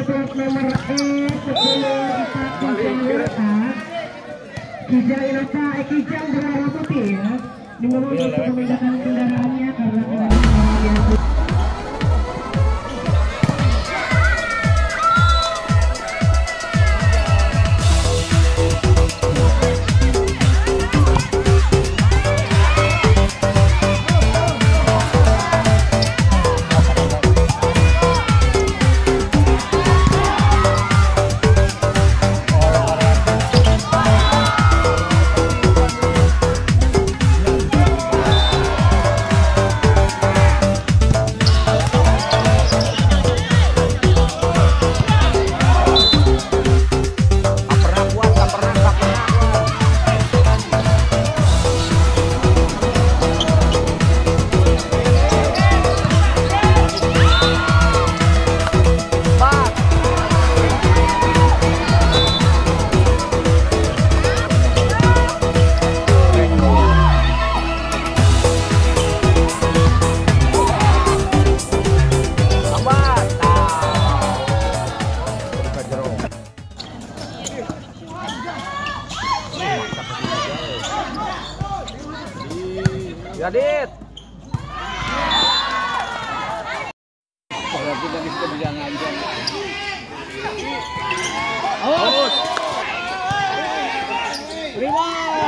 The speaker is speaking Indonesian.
nomor E 10 Kijang Innova eh, Kijang berwarna putih ya dimohon untuk memindahkan kendaraannya karena kebijakan Out. Out.